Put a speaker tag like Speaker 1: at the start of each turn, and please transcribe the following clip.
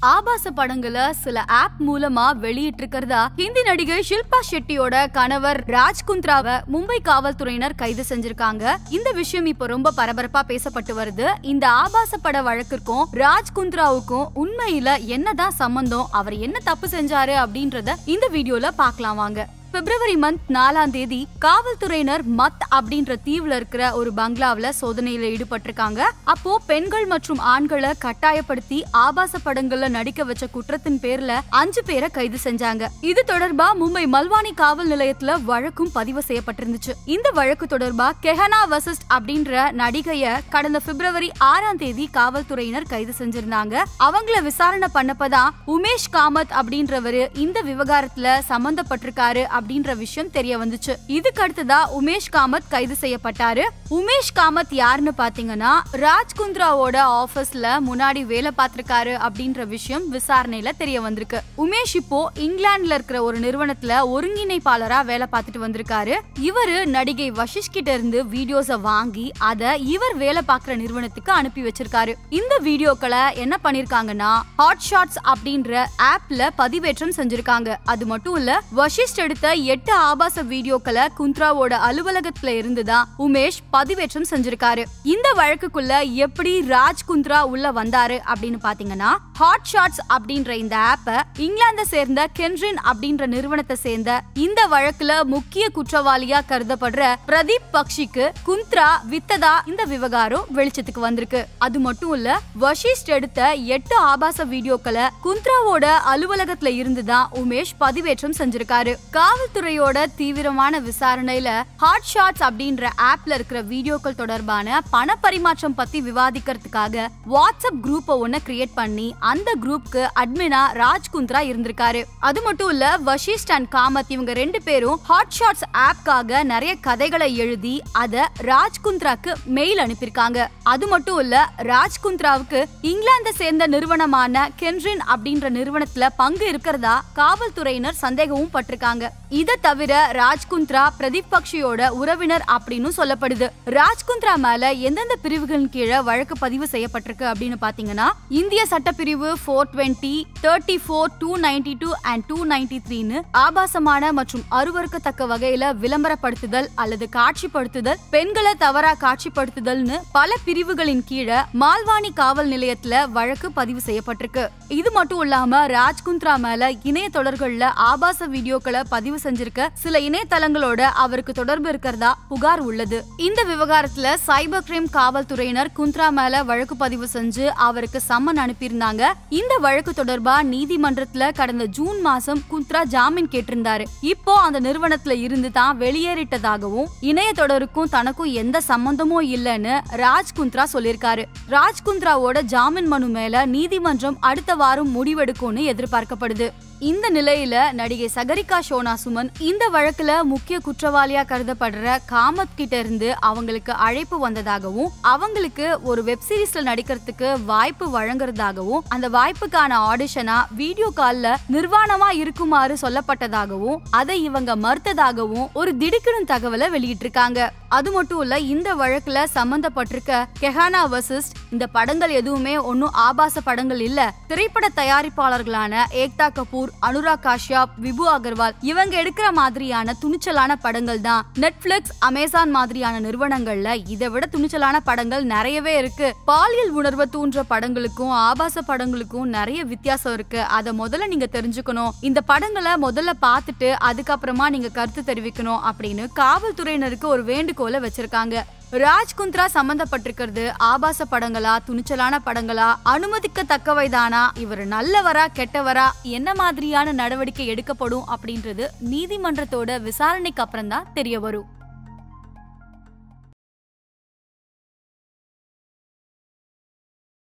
Speaker 1: ஆபாச படங்களை சில ஆப் மூலமா வெளியிட்டு இருக்கிறதா ஹிந்தி நடிகை ஷில்பா ஷெட்டியோட கணவர் ராஜ் குந்த்ராவை மும்பை காவல்துறையினர் கைது செஞ்சிருக்காங்க. இந்த விஷயம் இப்போ ரொம்ப பரபரப்பா பேசப்பட்டு வருது. இந்த ஆபாச பட வழக்கிற்கும் ராஜ் குந்த்ராவுக்கும் உண்மையில என்னதான் சம்பந்தம்? அவர் என்ன தப்பு செஞ்சாரு அப்படின்றத இந்த வீடியோல பார்க்கலாம் வாங்க. பிப்ரவரி மந்த் நாலாம் தேதி காவல்துறையினர் மத் அப்படின்ற தீவுல இருக்கிற ஒரு பங்களாவுல சோதனையில ஈடுபட்டிருக்காங்க. அப்போ பெண்கள் மற்றும் ஆண்களை கட்டாயப்படுத்தி ஆபாச படங்கள்ல நடிக்க வச்ச குற்றத்தின் பேர்ல அஞ்சு பேரை கைது செஞ்சாங்க. இது தொடர்பா மும்பை மல்வானி காவல் நிலையத்துல வழக்கும் பதிவு செய்யப்பட்டிருந்துச்சு. இந்த வழக்கு தொடர்பா கெஹனா வசிஸ்ட் அப்படின்ற நடிகைய கடந்த பிப்ரவரி ஆறாம் தேதி காவல்துறையினர் கைது செஞ்சிருந்தாங்க. அவங்கள விசாரணை பண்ணப்பதான் உமேஷ் காமத் அப்படின்றவரு இந்த விவகாரத்துல சம்பந்தப்பட்டிருக்காரு அப்படின்ற விஷயம் தெரிய வந்துச்சு. இதுக்கு அடுத்ததா உமேஷ் காமத் கைது செய்யப்பட்டாரு. உமேஷ் காமத் யாருன்னு பாத்தீங்கன்னா ராஜ் குந்த்ராவோட ஆபீஸ்ல முன்னாடி வேலை பார்த்திருக்காரு அப்படின்ற விஷயம் விசாரணையில தெரிய வந்திருக்கு. உமேஷ் இப்போ இங்கிலாந்துல இருக்கிற ஒரு நிறுவனத்துல ஒருங்கிணைப்பாளரா வேலை பார்த்துட்டு வந்திருக்காரு. இவரு நடிகை வஷிஷ் கிட்ட இருந்து வீடியோஸ வாங்கி அத இவர் வேலை பார்க்கிற நிறுவனத்துக்கு அனுப்பி வச்சிருக்காரு. இந்த வீடியோக்களை என்ன பண்ணிருக்காங்கன்னா ஹாட் ஷாட்ஸ் அப்படின்ற ஆப்ல பதிவேற்றம் செஞ்சிருக்காங்க. அது மட்டும் இல்ல வஷிஷ்ட் எடுத்த எட்டு ஆபாச வீடியோக்களை குந்த்ராவோட அலுவலகத்துல இருந்துதான் உமேஷ் பதிவேற்றம் செஞ்சிருக்காரு. இந்த வழக்குக்குள்ள எப்படி ராஜ் குந்த்ரா உள்ள வந்தாரு அப்படின்னு பாத்தீங்கன்னா ஹாட் ஷாட்ஸ் அப்படின்ற இந்த ஆப்ப இங்கிலாந்தை சேர்ந்த கென்ரின் அப்படின்ற நிறுவனத்தை சேர்ந்த இந்த வழக்குல முக்கிய குற்றவாளியா கருதப்படுற பிரதீப் பக்ஷிக்கு குந்த்ரா வித்ததா இந்த விவகாரம் வெளிச்சத்துக்கு வந்திருக்கு. அது மட்டும் இல்ல வஷிஷ்ட் எடுத்த எட்டு ஆபாச வீடியோக்களை குந்த்ராவோட அலுவலகத்துல இருந்துதான் உமேஷ் பதிவேற்றம் செஞ்சிருக்காரு. காவல்துறையோட தீவிரமான விசாரணையில ஹாட் ஷாட்ஸ் அப்படின்ற ஆப்ல இருக்கிற வீடியோக்கள் தொடர்பான பண பரிமாற்றம் பத்தி விவாதிக்கிறதுக்காக வாட்ஸ்அப் குரூப்பை ஒண்ணு கிரியேட் பண்ணி அந்த குரூப்க்கு அட்மினா ராஜ் குந்த்ரா இருந்திருக்காரு. அது மட்டும் இல்ல வஷிஷ்ட் அண்ட் காமத் இவங்க ரெண்டு பேரும் ஹாட் ஷாட்ஸ் ஆப்காக நிறைய கதைகளை எழுதி அத ராஜ் குந்த்ராக்கு மெயில் அனுப்பியிருக்காங்க. அது மட்டும் இல்ல ராஜ் குந்த்ராவுக்கு இங்கிலாந்தை சேர்ந்த நிறுவனமான கென்ரின் அப்படின்ற நிறுவனத்துல பங்கு இருக்கிறதா காவல்துறையினர் சந்தேகமும் பட்டிருக்காங்க. இத தவிர ராஜ்குந்த்ரா பிரதீப் பக்ஷியோட உறவினர் அப்படின்னு சொல்லப்படுது. ராஜ்குந்த்ரா மேல எந்தெந்த பிரிவுகளின் கீழே வழக்கு பதிவு செய்யப்பட்டிருக்கு அப்படின்னு பாத்தீங்கன்னா இந்திய சட்டப்பிரிவு four twenty thirty four two ninety two and two ninety த்ரீன்னு ஆபாசமான மற்றும் அருவறுக்கத்தக்க வகையில விளம்பரப்படுத்துதல் அல்லது காட்சிப்படுத்துதல் பெண்களை தவறா காட்சிப்படுத்துதல்னு பல பிரிவுகளின் கீழே மால்வானி காவல் நிலையத்துல வழக்கு பதிவு செய்யப்பட்டிருக்கு. இது மட்டும் இல்லாம ராஜ்குந்த்ரா மேல இணைய தொடர்கள்ல ஆபாச வீடியோக்களை பதிவு செஞ்சிருக்க சில இணையதளங்களோட அவருக்கு தொடர்பு இருக்கிறதா புகார் உள்ளது. இந்த விவகாரத்துல சைபர் கிரைம் காவல்துறையினர் குந்த்ரா மேல வழக்கு பதிவு செஞ்சு அவருக்கு சம்மன் அனுப்பியிருந்தாங்க. இந்த வழக்கு தொடர்பா நீதிமன்றத்துல கடந்த ஜூன் மாசம் குந்த்ரா ஜாமீன் கேட்டிருந்தாரு. இப்போ அந்த நிறுவனத்துல இருந்து தான் வெளியேறிட்டதாகவும் இணைய தொடருக்கும் தனக்கும் எந்த சம்பந்தமும் இல்லைன்னு ராஜ் குந்த்ரா சொல்லியிருக்காரு. ராஜ் குந்த்ராவோட ஜாமீன் மனு மேல நீதிமன்றம் அடுத்த வாரம் முடிவெடுக்கும்னு எதிர்பார்க்கப்படுது. இந்த நிலையில நடிகை சகரிகா ஷோனா சுமன் இந்த வழக்குல முக்கிய குற்றவாளியா கருதப்படுற காமத் கிட்ட இருந்து அவங்களுக்கு அழைப்பு வந்ததாகவும் அவங்களுக்கு ஒரு வெப்சீரிஸ்ல நடிக்கிறதுக்கு வாய்ப்பு வழங்குறதாகவும் அந்த வாய்ப்புக்கான ஆடிஷனா வீடியோ கால்ல நிர்வாணமா இருக்குமாறு சொல்லப்பட்டதாகவும் அதை இவங்க மறுத்ததாகவும் ஒரு திடுக்கிடும் தகவலை வெளியிட்டிருக்காங்க. அது மட்டும் இல்ல இந்த வழக்குல சம்பந்தப்பட்டிருக்க கெஹானா வசிஸ்ட் இந்த படங்கள் எதுவுமே ஒன்னும் ஆபாச படங்கள் இல்ல. திரைப்பட தயாரிப்பாளர்களான ஏக்தா கபூர் அனுராக் காஷ்யப் விபு அகர்வால் இவங்க எடுக்கிற மாதிரியான துணிச்சலான படங்கள் தான். நெட்ஃபிளிக்ஸ் அமேசான் மாதிரியான நிறுவனங்கள்ல இதை விட துணிச்சலான படங்கள் நிறையவே இருக்கு. பாலியல் உணர்வை தூண்டுற படங்களுக்கும் ஆபாச படங்களுக்கும் நிறைய வித்தியாசம் இருக்கு. அதை முதல்ல நீங்க தெரிஞ்சுக்கணும். இந்த படங்களை முதல்ல பார்த்துட்டு அதுக்கப்புறமா நீங்க கருத்து தெரிவிக்கணும் அப்படின்னு காவல்துறையினருக்கு ஒரு வேண்டுகோள் வச்சிருக்காங்க. ராஜ் குந்த்ரா சம்பந்தப்பட்டிருக்கிறது ஆபாச படங்களா துணிச்சலான படங்களா அனுமதிக்கத்தக்கவைதானா? இவர் நல்லவரா கெட்டவரா என்ன மாதிரியான நடவடிக்கை எடுக்கப்படும் அப்படின்றது நீதிமன்றத்தோட விசாரணைக்கு அப்புறம் தான் தெரிய வரும்.